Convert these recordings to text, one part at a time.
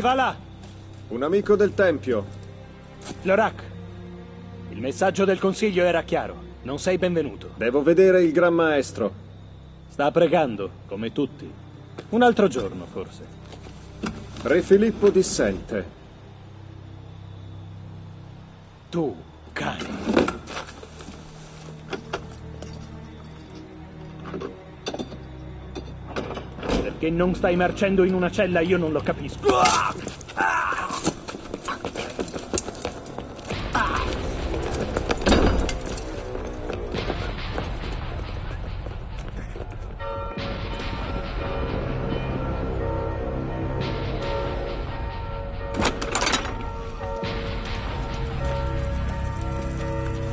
Chi va là? Un amico del Tempio. Lorak. Il messaggio del Consiglio era chiaro. Non sei benvenuto. Devo vedere il Gran Maestro. Sta pregando, come tutti. Un altro giorno, forse. Re Filippo dissente. Tu, cane. Perché non stai marcendo in una cella io non lo capisco.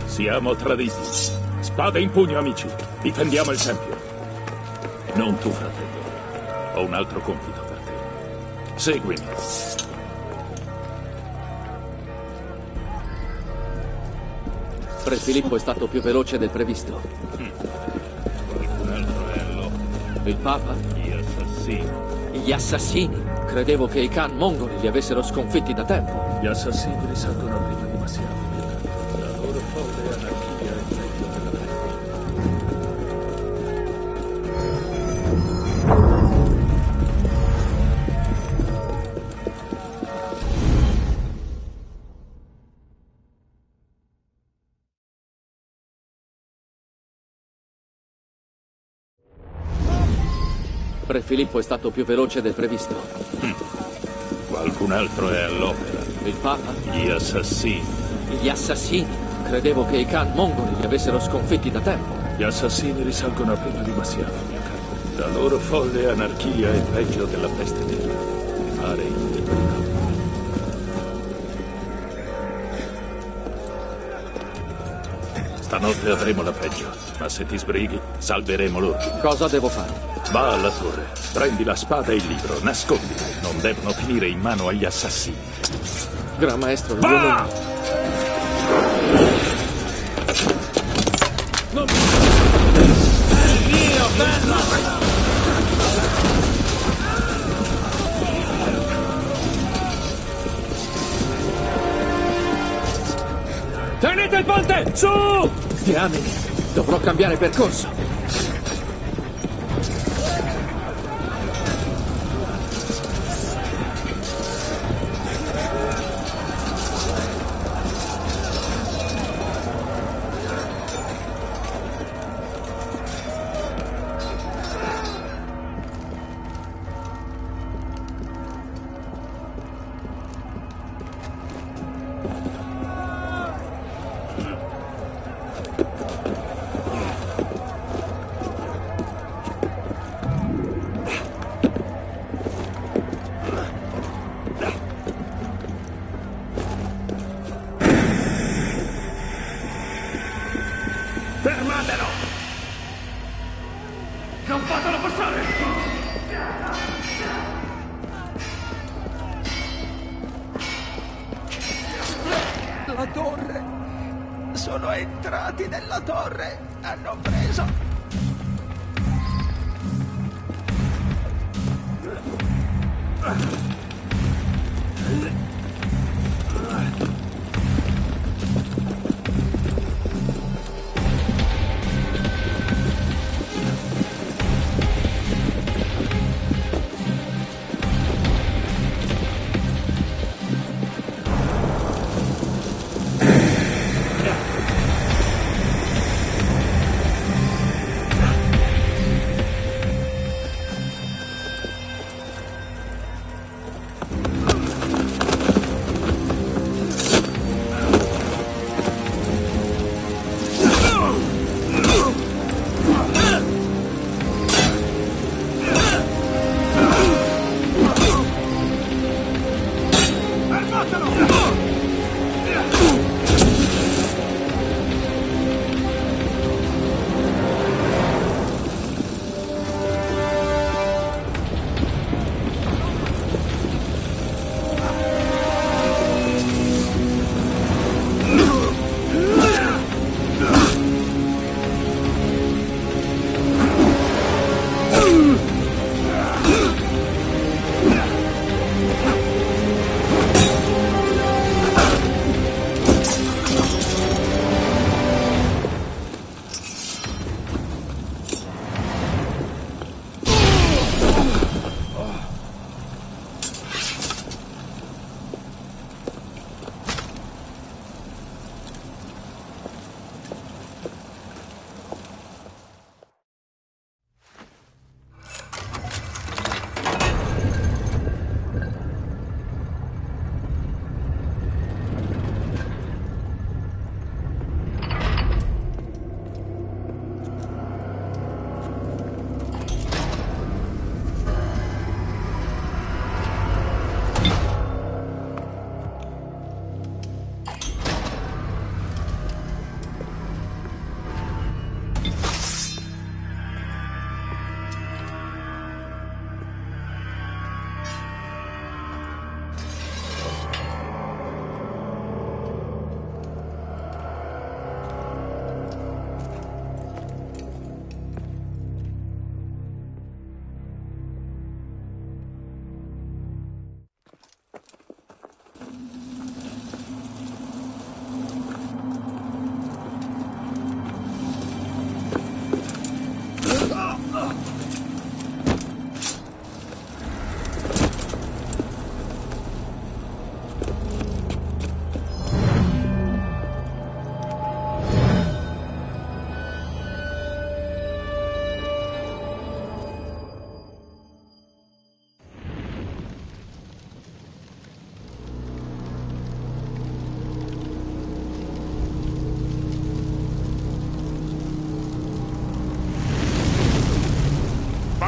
Siamo traditi. Spade in pugno, amici. Difendiamo il Tempio. Non tu, fratello. Ho un altro compito per te. Seguimi. Re Filippo è stato più veloce del previsto. Un altro l'opera. Il Papa? Gli assassini. Gli assassini? Credevo che i Khan mongoli li avessero sconfitti da tempo. Gli assassini risalgono prima di Massiamo. Filippo è stato più veloce del previsto. Qualcun altro è all'opera. Il Papa? Gli assassini. Gli assassini? Credevo che i Khan mongoli li avessero sconfitti da tempo. Gli assassini risalgono a prima di Massiamo, mio caro. La loro folle anarchia è peggio della peste nera. Fare il Stanotte avremo la peggio, ma se ti sbrighi, salveremo loro. Cosa devo fare? Va alla torre, prendi la spada e il libro, nascondili. Non devono finire in mano agli assassini. Gran maestro, l'uomo... Tenete il ponte! Su! Diamine, dovrò cambiare percorso.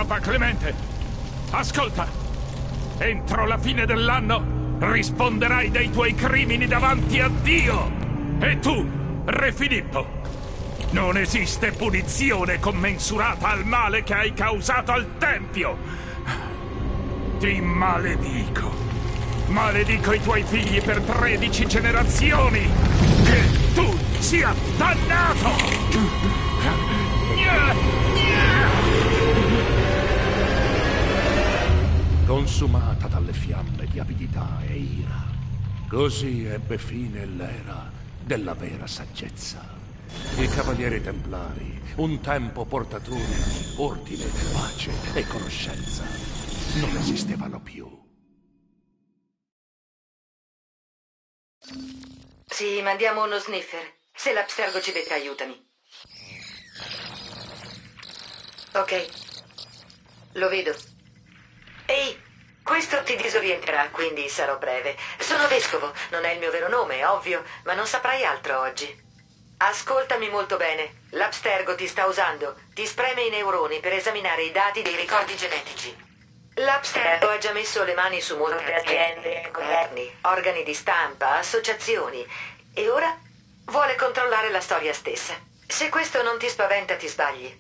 Papa Clemente, ascolta. Entro la fine dell'anno risponderai dei tuoi crimini davanti a Dio. E tu, Re Filippo, non esiste punizione commensurata al male che hai causato al Tempio. Ti maledico. Maledico i tuoi figli per tredici generazioni. Che tu sia dannato! Consumata dalle fiamme di avidità e ira. Così ebbe fine l'era della vera saggezza. I cavalieri templari, un tempo portatori di ordine, pace e conoscenza, non esistevano più. Sì, mandiamo uno sniffer. Se l'abstergo ci vede, aiutami. Ok. Lo vedo. Ehi, questo ti disorienterà, quindi sarò breve. Sono vescovo, non è il mio vero nome, ovvio, ma non saprai altro oggi. Ascoltami molto bene. L'abstergo ti sta usando. Ti spreme i neuroni per esaminare i dati dei ricordi genetici. L'Abstergo ha già messo le mani su molte aziende, governi, organi di stampa, associazioni e ora vuole controllare la storia stessa. Se questo non ti spaventa, ti sbagli.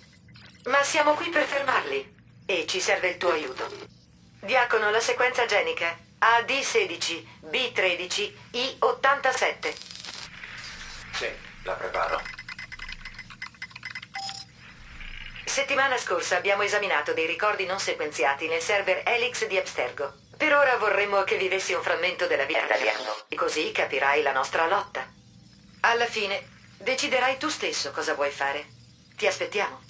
Ma siamo qui per fermarli e ci serve il tuo aiuto. Diacono, la sequenza genica. AD16, B13, I87. Sì, la preparo. Settimana scorsa abbiamo esaminato dei ricordi non sequenziati nel server Helix di Abstergo. Per ora vorremmo che vivessi un frammento della vita italiano. E così capirai la nostra lotta. Alla fine, deciderai tu stesso cosa vuoi fare. Ti aspettiamo.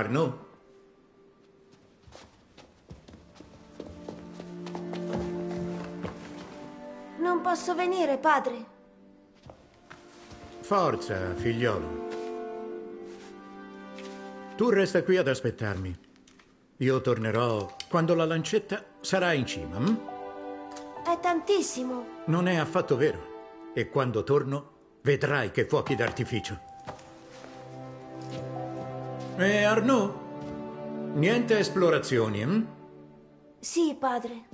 Arnaud? Non posso venire, padre. Forza, figliolo. Tu resta qui ad aspettarmi. Io tornerò quando la lancetta sarà in cima. Hm? È tantissimo. Non è affatto vero. E quando torno, vedrai che fuochi d'artificio. E Arnaud? Niente esplorazioni, hm? Sì, padre.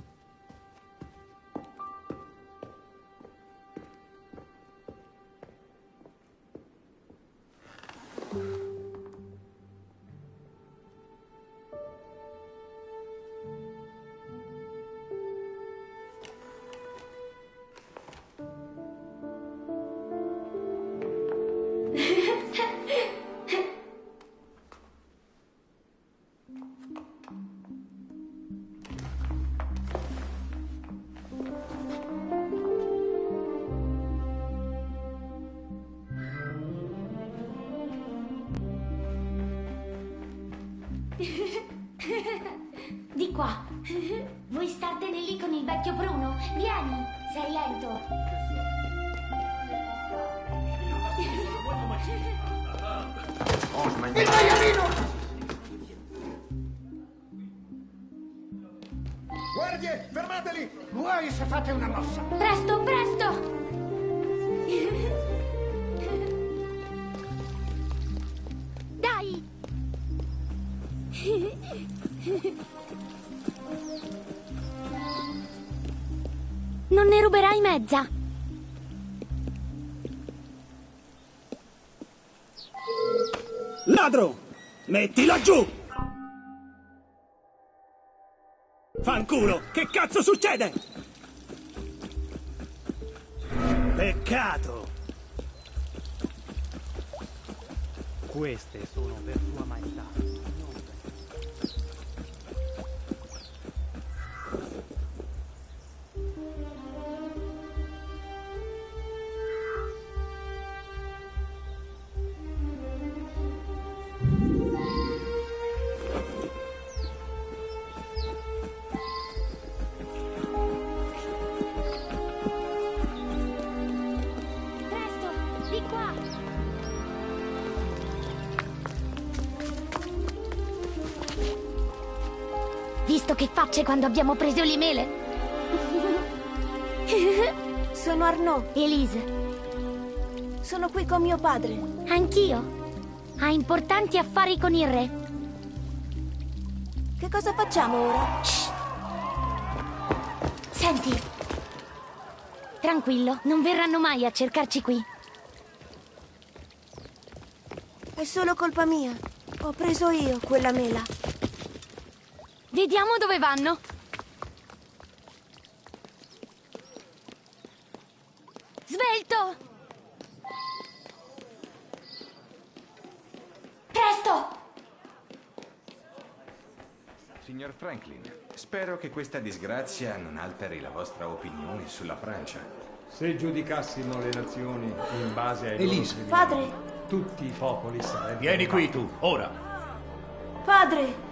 Vieni, sei lento. Il maialino! Guardie, fermateli! Muori se fate una mossa! Presto, presto! Ne ruberai mezza! Ladro! Mettila giù! Fanculo! Che cazzo succede? Peccato! Queste sono per tua maestà. Che facce quando abbiamo preso le mele? Sono Arnaud. Elise. Sono qui con mio padre. Anch'io. Ha importanti affari con il re. Che cosa facciamo ora? Senti. Tranquillo, non verranno mai a cercarci qui. È solo colpa mia. Ho preso io quella mela. Vediamo dove vanno. Svelto! Presto! Signor Franklin, spero che questa disgrazia non alteri la vostra opinione sulla Francia. Se giudicassimo le nazioni in base ai Elisa. loro Padre, tutti i popoli sarebbero... Vieni qui tu, ora. padre.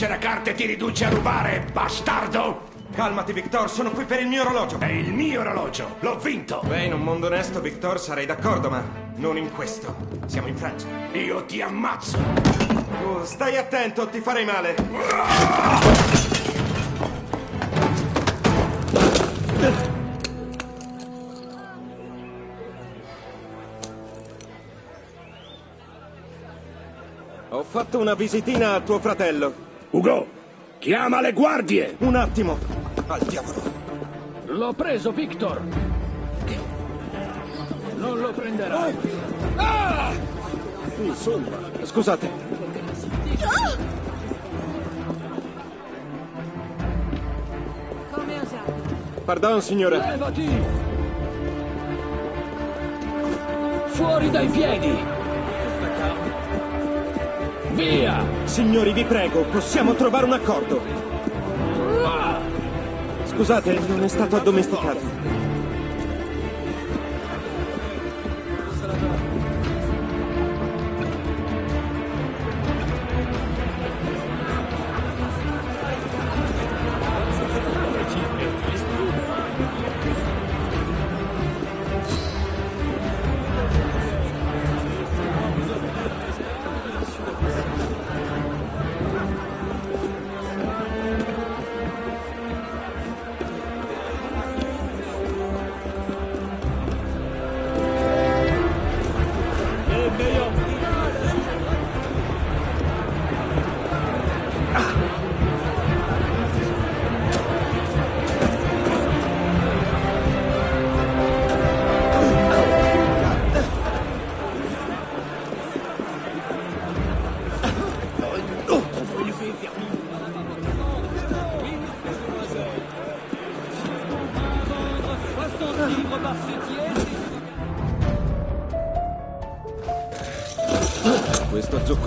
Non sai vincere a carte e ti riduci a rubare, bastardo! Calmati, Victor, sono qui per il mio orologio. È il mio orologio, l'ho vinto! Beh, in un mondo onesto, Victor, sarei d'accordo, ma non in questo. Siamo in Francia. Io ti ammazzo! Oh, stai attento, ti farei male. Ho fatto una visitina a tuo fratello. Ugo, chiama le guardie! Un attimo. Al diavolo. L'ho preso, Victor! Non lo prenderai! Insomma, scusate. Come osato? Pardon, signore. Levati! Fuori dai piedi! Via! Signori, vi prego, possiamo trovare un accordo. Scusate, non è stato addomesticato.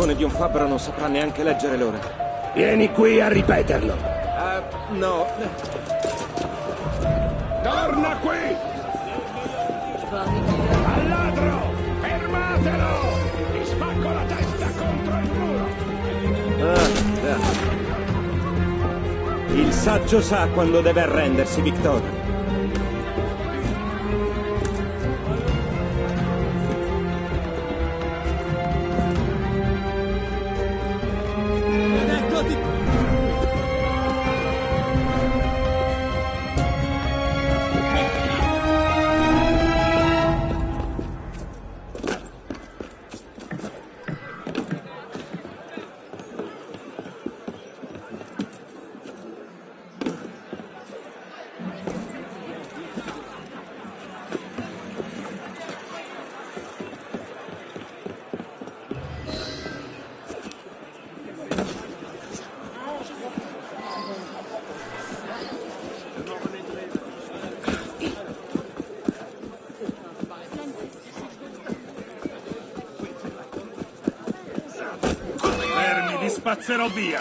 Zuccone di un fabbro non saprà neanche leggere l'ora. Vieni qui a ripeterlo. Ah, no. Torna qui! Al ladro! Fermatelo! Ti spacco la testa contro il muro! Ah, già. Il saggio sa quando deve arrendersi, Victor. Ferrovia.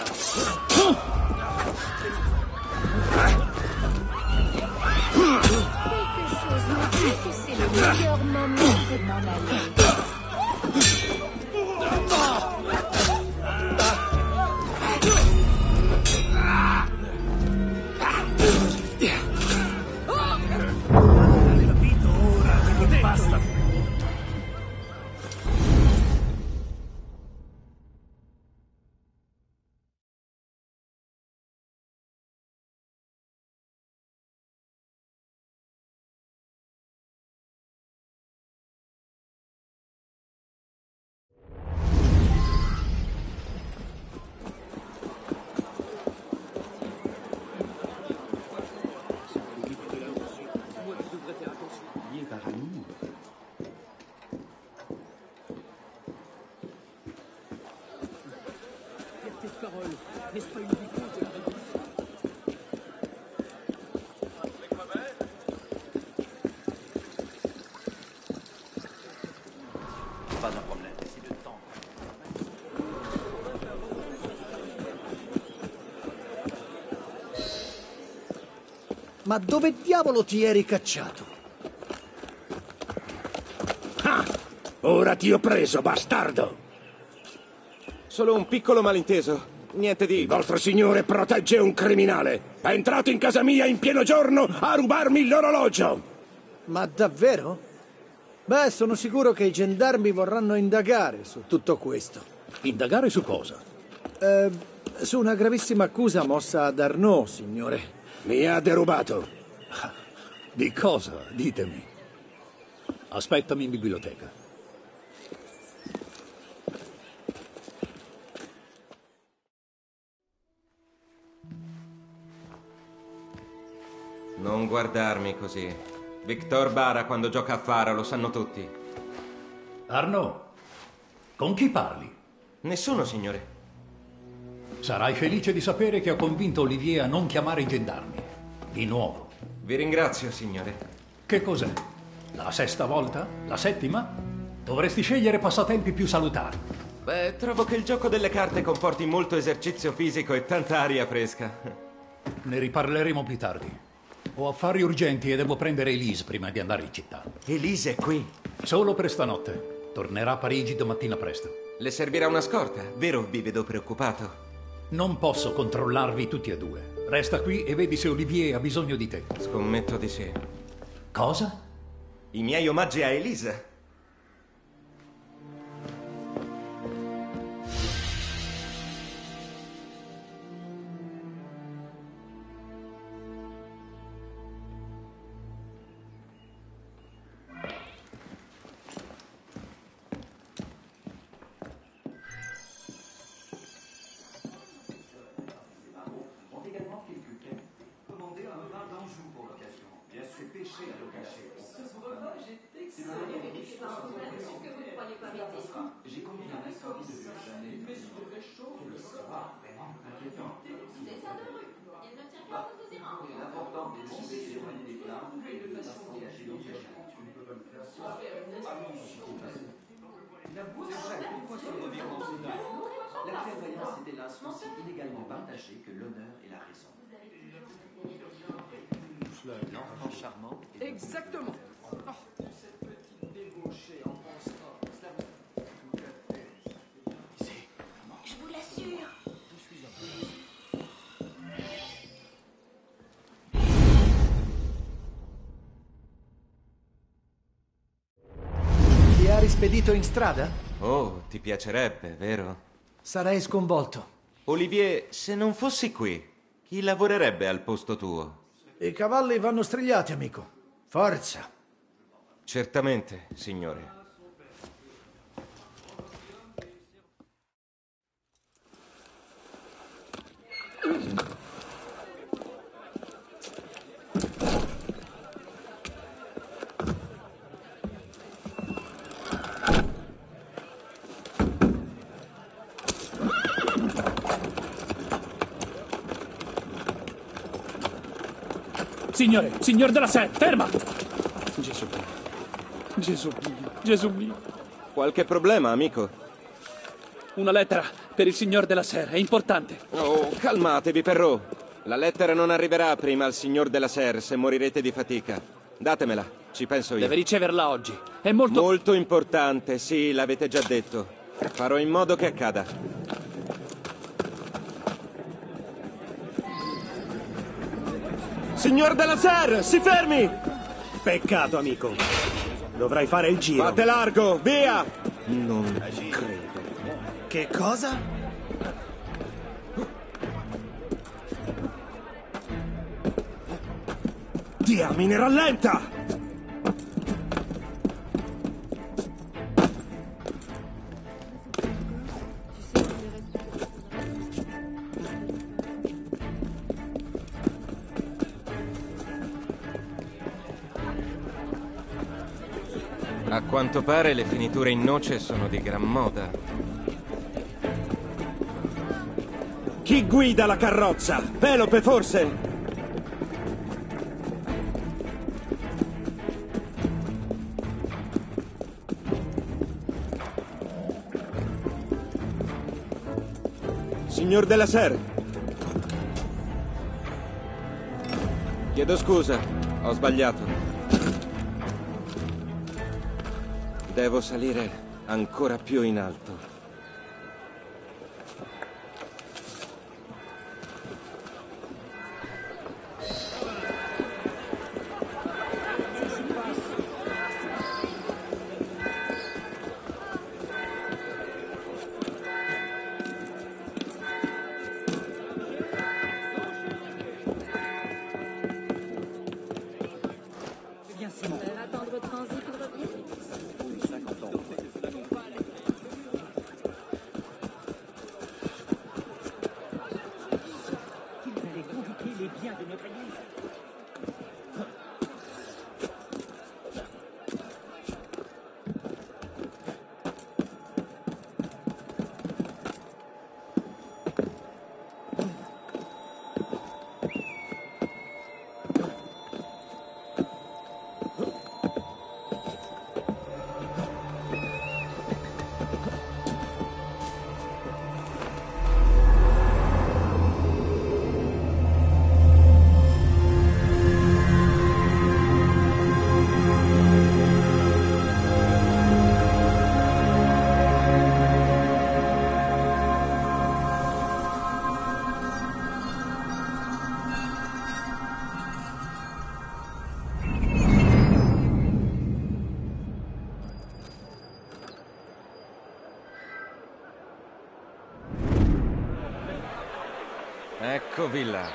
Ma dove diavolo ti eri cacciato? Ah! Ora ti ho preso, bastardo! Solo un piccolo malinteso. Niente di... Il vostro signore protegge un criminale. È entrato in casa mia in pieno giorno a rubarmi l'orologio. Ma davvero? Beh, sono sicuro che i gendarmi vorranno indagare su tutto questo. Indagare su cosa? Eh, su una gravissima accusa mossa ad Arnaud, signore. Mi ha derubato. Di cosa? Ditemi. Aspettami in biblioteca. Non guardarmi così. Victor Bara quando gioca a Fara lo sanno tutti. Arnaud, con chi parli? Nessuno, signore. Sarai felice di sapere che ho convinto Olivier a non chiamare i gendarmi. Di nuovo. Vi ringrazio, signore. Che cos'è? La sesta volta? La settima? Dovresti scegliere passatempi più salutari. Beh, trovo che il gioco delle carte comporti molto esercizio fisico e tanta aria fresca. Ne riparleremo più tardi. Ho affari urgenti e devo prendere Elise prima di andare in città. Elise è qui. Solo per stanotte. Tornerà a Parigi domattina presto. Le servirà una scorta, vero? Vi vedo preoccupato. Non posso controllarvi tutti e due. Resta qui e vedi se Olivier ha bisogno di te. Scommetto di sì. Cosa? I miei omaggi a Elise. La bourgeoisie considérée comme la prévoyance était là aussi inégalement partagée que l'honneur et la raison. L'enfant charmant. Exactement. Oh. Cette petite débauchée en Rispedito in strada? Oh, ti piacerebbe, vero? Sarei sconvolto. Olivier, se non fossi qui, chi lavorerebbe al posto tuo? I cavalli vanno strigliati, amico. Forza. Certamente, signore. Signore, signor della Sé, ferma! Gesù mio. Gesù mio. Gesù mio. Qualche problema, amico? Una lettera per il signor della Serra, è importante. Oh, calmatevi, Perrault. La lettera non arriverà prima al signor della Serre se morirete di fatica. Datemela, ci penso io. Deve riceverla oggi. È molto... Molto importante, sì, l'avete già detto. Farò in modo che accada. Signor della Serre, si fermi! Peccato, amico. Dovrai fare il giro. Fate largo, via! Non credo. Che cosa? Diamine, rallenta! A quanto pare le finiture in noce sono di gran moda. Chi guida la carrozza? Pelope, forse? Signor della Serre. Chiedo scusa, ho sbagliato. Devo salire ancora più in alto. De. Eccovi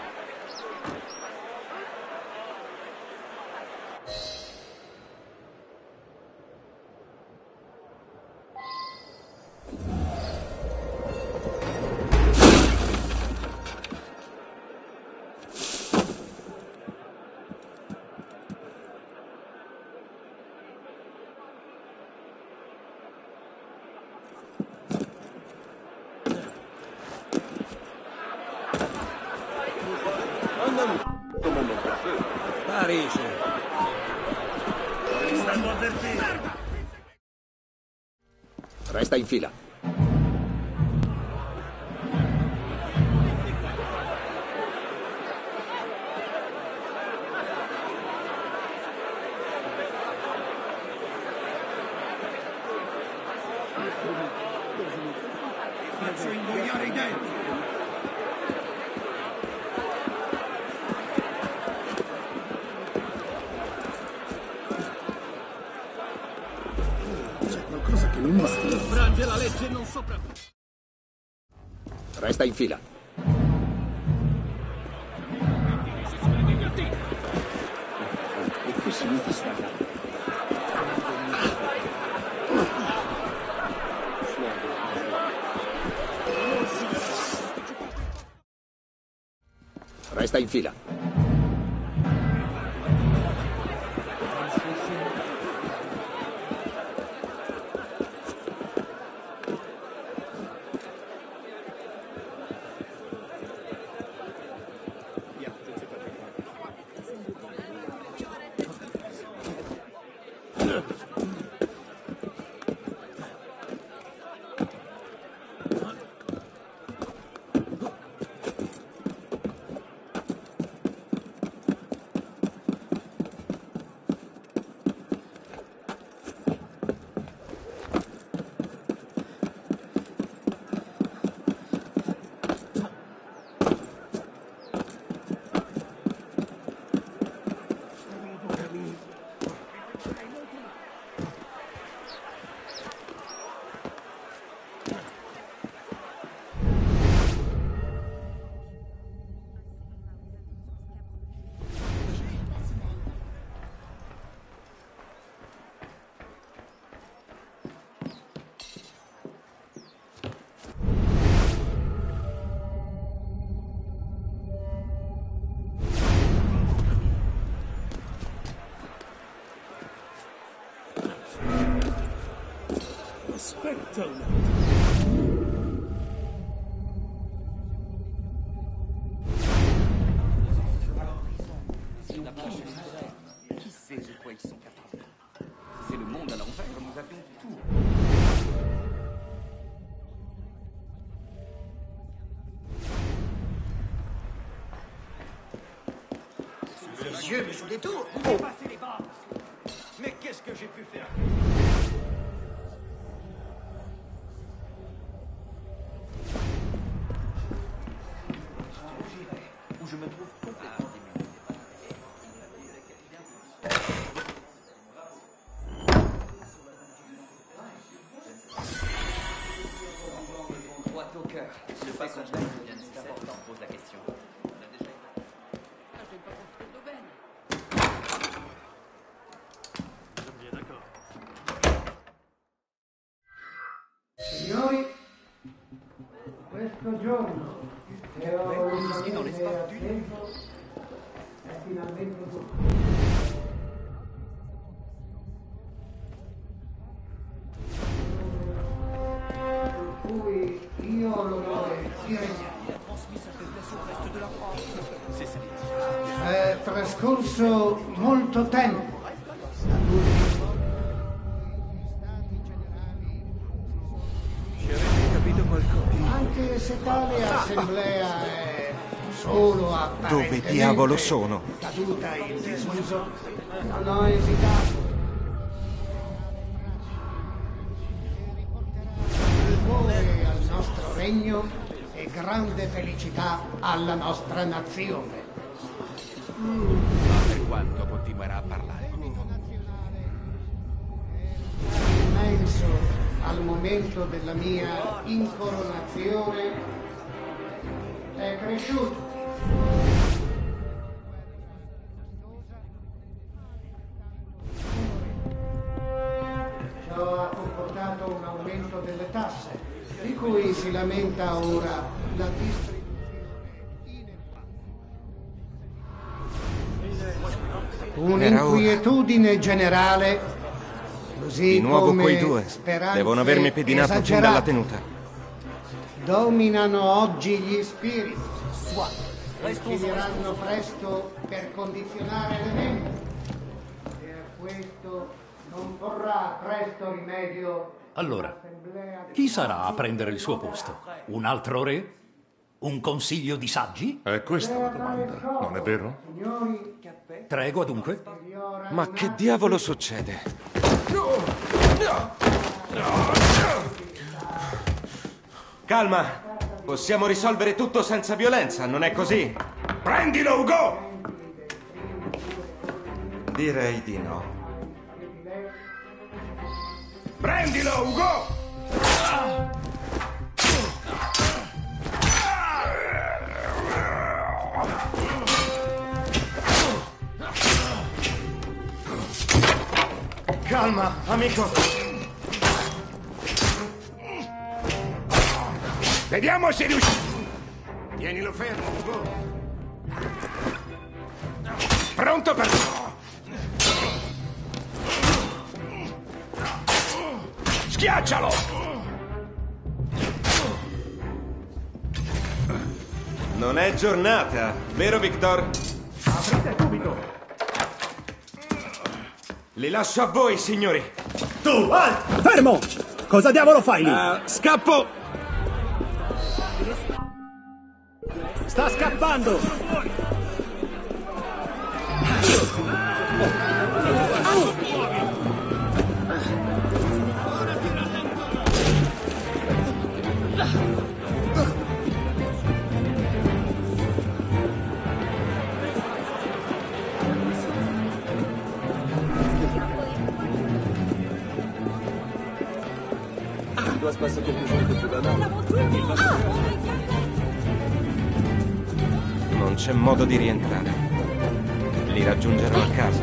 Resta in fila. Qualcosa che non va. Frange la legge non sopra... Resta in fila. E qui si inizia strada. Resta in fila. Qui sait de quoi ils sont capables C'est le monde à l'envers, nous avions tout. Sous les yeux, mais sous les tours. Barres Mais qu'est-ce que j'ai pu faire? Faz sentido. Solo Dove diavolo sono? caduta in disuso, non ho esitato. Valore al nostro regno e grande felicità alla nostra nazione. Ma per quanto continuerà a parlare? Immenso al momento della mia incoronazione è cresciuto. Ciò ha comportato un aumento delle tasse, di cui si lamenta ora la distribuzione. Un'inquietudine generale, così Di nuovo come quei due. Devono avermi pedinato fin dalla tenuta. Dominano oggi gli spiriti. Finiranno presto per condizionare le menti. E a questo non porrà presto rimedio Allora, chi sarà a prendere il suo posto? Un altro re? Un consiglio di saggi? È questa la domanda, non è vero? Signori, Tregua dunque? Ma che diavolo succede? Calma. Possiamo risolvere tutto senza violenza, non è così? Prendilo, Ugo! Direi di no. Prendilo, Ugo! Calma, amico. Vediamo se riusciamo. Tienilo fermo. Pronto per... Schiaccialo! Non è giornata, vero Victor? Aprite subito! Li lascio a voi, signori. Tu, alt! Fermo! Cosa diavolo fai lì? Eh, scappo! Sta scappando! doit se passer quelque chose de plus banal. Non c'è modo di rientrare. Li raggiungerò a casa,